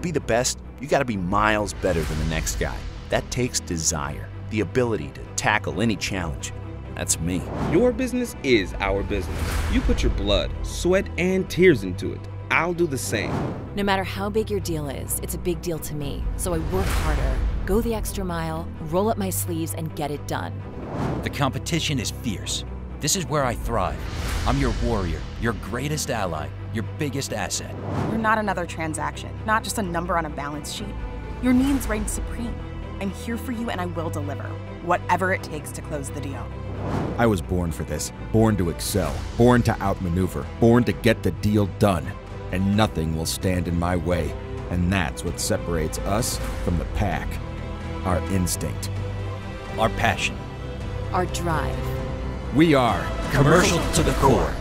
To be the best, you gotta be miles better than the next guy. That takes desire, the ability to tackle any challenge. That's me. Your business is our business. You put your blood, sweat, and tears into it. I'll do the same. No matter how big your deal is, it's a big deal to me. So I work harder, go the extra mile, roll up my sleeves, and get it done. The competition is fierce. This is where I thrive. I'm your warrior, your greatest ally, your biggest asset. You're not another transaction, not just a number on a balance sheet. Your needs reign supreme. I'm here for you and I will deliver, whatever it takes to close the deal. I was born for this, born to excel, born to outmaneuver, born to get the deal done. And nothing will stand in my way. And that's what separates us from the pack our instinct, our passion, our drive. We are commercial to the core.